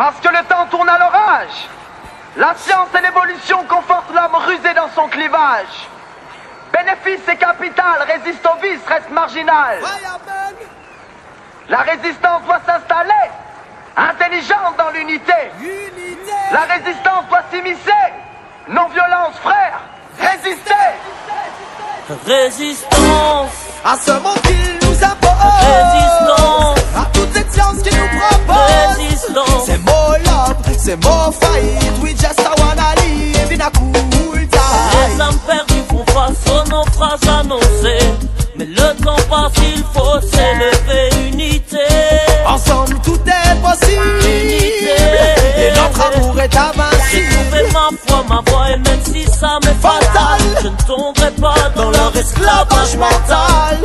Parce que le temps tourne à l'orage. La science et l'évolution confortent l'homme rusé dans son clivage. Bénéfice et capital, résiste au vice, reste marginal. La résistance doit s'installer, intelligente dans l'unité. La résistance doit s'immiscer. Non-violence, frère, résister. Résistance, À ce monde qu'il nous impose Résistance. Science qu'il nous propose. C'est more love, c'est more fight We just a wanna live in a cool les âmes perdues font face aux naufrages annoncés. Mais le temps passe, il faut s'élever, unité. Ensemble tout est possible Unité. Et notre amour est J'ai invincible trouvé ma foi, ma voix, et même si ça m'est fatal, Fatal. je ne tomberai pas dans, Dans leur esclavage mental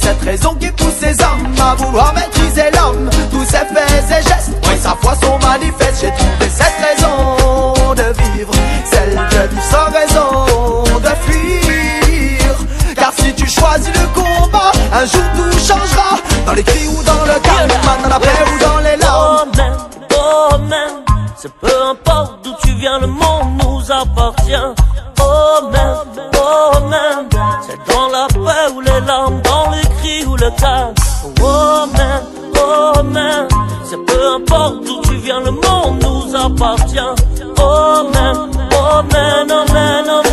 Cette raison qui pousse ces hommes À vouloir maîtriser l'homme. Tous ses faits et gestes Oui, sa foi sont manifestes. J'ai trouvé cette raison de vivre Celle de vivre sans raison de fuir. Car si tu choisis le combat Un jour tout changera. Dans les cris ou dans le calme Dans la paix ou dans les larmes. Oh man, oh man, c'est peu importe d'où tu viens, le monde nous appartient. Oh man, oh man, c'est dans la paix ou les larmes, le. Oh man, oh man, c'est peu importe d'où tu viens, le monde nous appartient. Oh man, oh man, oh man, oh man.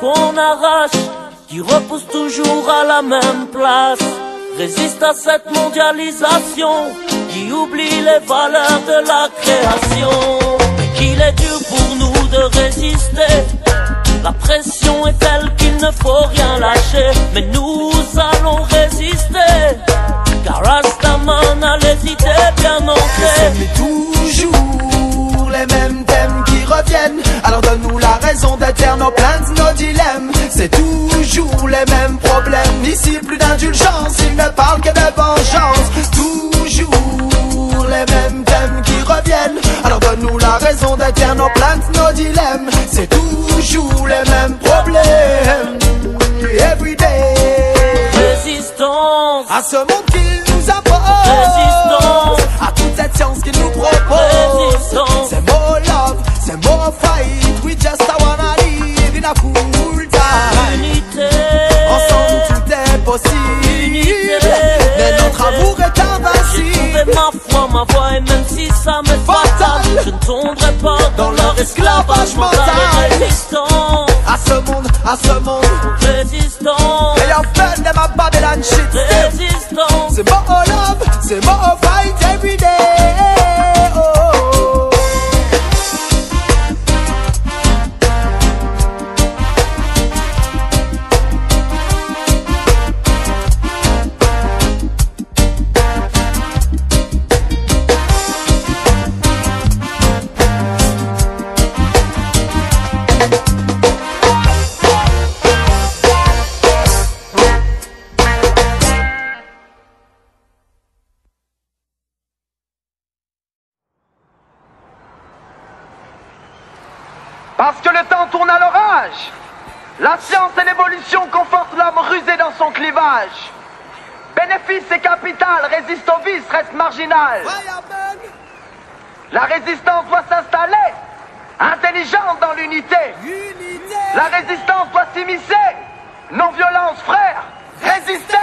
Qu'on arrache, qui repousse toujours à la même place. Résiste à cette mondialisation, qui oublie les valeurs de la création. Mais qu'il est dur pour nous de résister. La pression est telle qu'il ne faut rien lâcher, mais nous allons résister. Car Rastaman a les idées bien ancrées. Mais toujours les mêmes thèmes qui reviennent Alors donne-nous la raison d'être nos dilemmes C'est toujours les mêmes problèmes. Ici plus d'indulgence, ils ne parlent que de vengeance. Toujours les mêmes thèmes qui reviennent. Alors donne-nous la raison d'être nos plaintes, nos dilemmes. C'est toujours les mêmes problèmes. Everyday Résistance. à ce monde qu'il nous impose. Résistance. Je ne tomberai pas Dans leur esclavage mental. Résistance, À ce monde, à ce monde résistance, Et your friend them a Babylon shit résistance. C'est more love, c'est more Parce que le temps tourne à l'orage. La science et l'évolution confortent l'homme rusé dans son clivage. Bénéfice et capital, résiste au vice, reste marginal. La résistance doit s'installer, intelligente dans l'unité. La résistance doit s'immiscer. Non-violence, frère, résister.